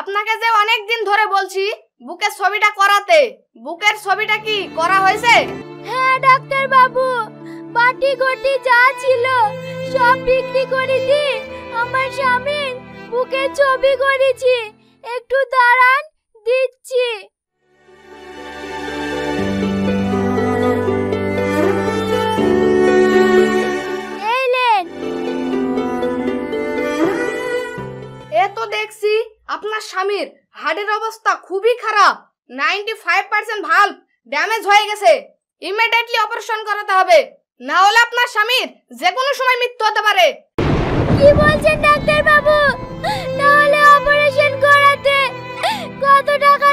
আপনাকে যে অনেক দিন ধরে বলছি, বুকের ছবিটা করাতে। বুকের ছবিটা কি করা হয়েছে? হ্যাঁ ডাক্তার বাবু। বাটি গটি যা ছিল, সব বিক্রি করে দি আমার স্বামীর বুকের ছবি করেছি। একটু দাঁড়ান, দিচ্ছি। স্বামীর হার্টের অবস্থা খুবই খারাপ। Ninety five percent valve damage হয়ে গেছে। ইমিডিয়েটলি অপারেশন করাতে হবে। না হলে আপনার স্বামীর যে কোনো সময় মৃত্যু হতে পারে। কি বলছেন ডাক্তার বাবু তাহলে অপারেশন করাতে কত টাকা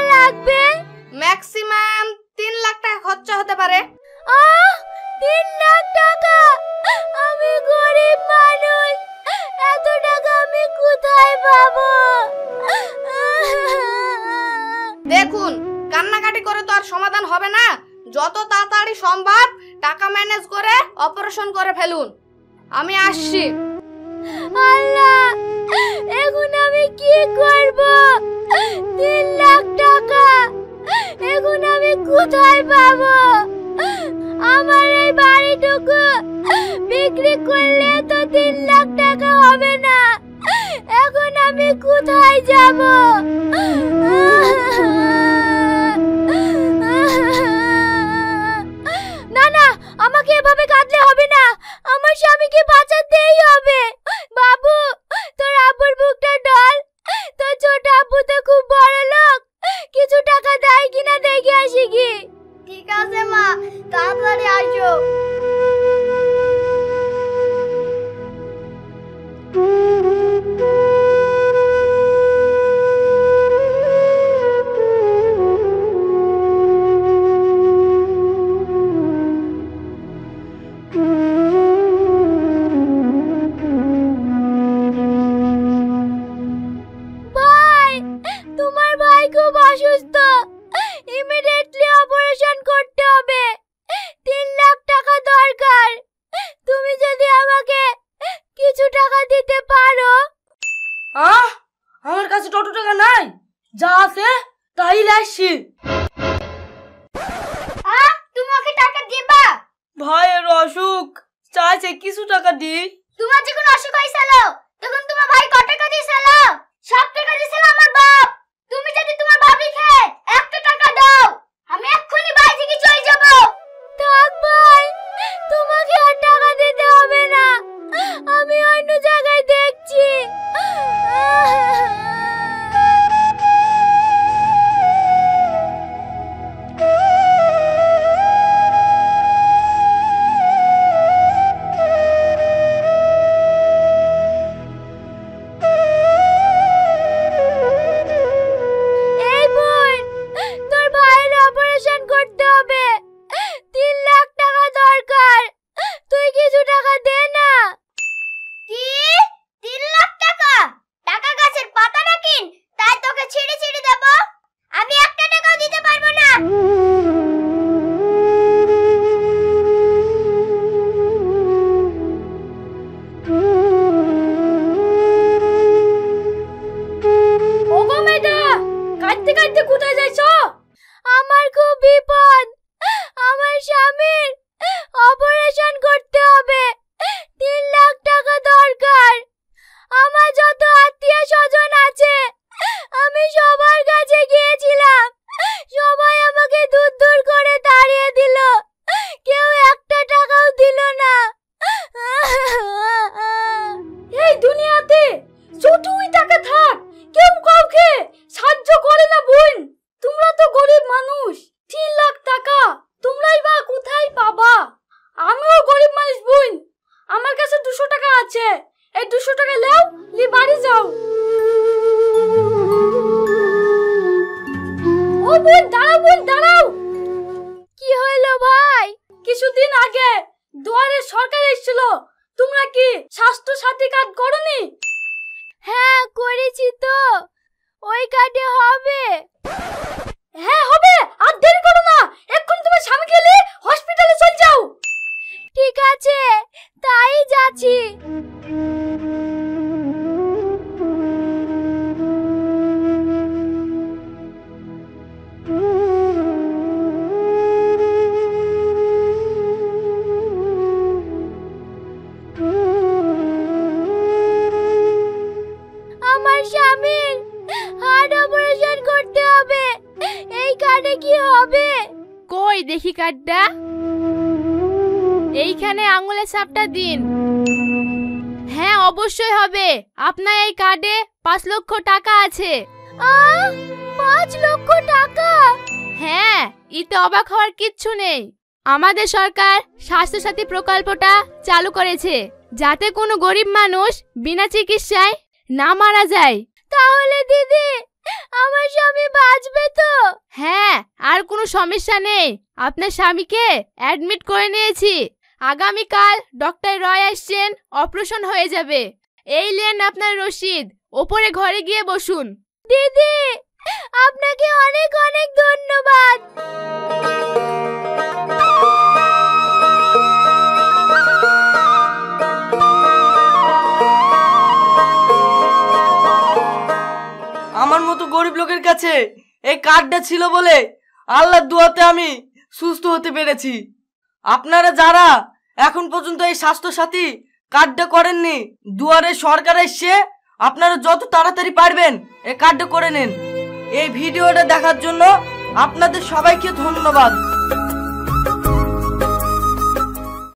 কান্নাকাটি করে তো আর সমাধান হবে না। যত তাড়াতাড়ি সম্ভব টাকা ম্যানেজ করে অপারেশন করে ফেলুন। আমি আসছি। আল্লাহ, এখন আমি কি করব? তিন লাখ টাকা এখন আমি কোথায় পাবো? আমার এই বাড়িটুকু বিক্রি করলে তো তিন লাখ টাকা হবে না। এখন আমি কোথায় যাব? ঠিক আছে মা। তাড়াতাড়ি আসো। তোমার ভাই খুব অসুস্থ। ইমিডিয়েটলি অপারেশন করতে হবে। তিন লাখ টাকা দরকার। তুমি যদি আমাকে কিছু টাকা দিতে পারো। আহ! আমার কাছে টোটো টাকা নাই। যা আছে তাই আসছি তুমি ওকে টাকা দিবা? ভাইয়ের অসুখ। চাইছে কিছু টাকা দি তোমার যখন অসুখ যাও। ও বোন, দাঁড়াও বোন, দাঁড়াও। কি হলো ভাই? কিছুদিন আগে দুয়ারে সরকার এসেছিল। তোমরা কি স্বাস্থ্য সাথী কার্ড করনি? হ্যাঁ করেছি তো। ওই কার্ডে হবে। কার্ডটা এইখানে আঙুলের ছাপটা দিন। হ্যাঁ অবশ্যই হবে। আপনার এই কার্ডে পাঁচ লক্ষ টাকা আছে। পাঁচ লক্ষ টাকা? হ্যাঁ এতে অবাক হওয়ার কিচ্ছু নেই। আমাদের সরকার স্বাস্থ্যসাথী প্রকল্পটা চালু করেছে যাতে কোনো গরিব মানুষ বিনা চিকিৎসায় না মারা যায়। তাহলে দিদি আমার স্বামী বাঁচবে তো? হ্যাঁ আর কোনো সমস্যা নেই। আপনার স্বামীকে অ্যাডমিট করে নিয়েছি। আগামীকাল ডক্টর রয় আসছেন অপারেশন হয়ে যাবে। এই লেন আপনার রসিদ। ওপরে ঘরে গিয়ে বসুন। দিদি, আপনাকে অনেক অনেক ধন্যবাদ। আমার মতো গরিব লোকের কাছে এই কার্ডটা ছিল বলে আল্লাহর দুয়াতে আমি সুস্থ হতে পেরেছি। আপনারা যারা এখন পর্যন্ত এই স্বাস্থ্য সাথী কার্ডটা করেননি, দুয়ারে সরকার এসছে, আপনারা যত তাড়াতাড়ি পারবেন এই কার্ডটা করে নিন। এই ভিডিওটা দেখার জন্য আপনাদের সবাইকে ধন্যবাদ।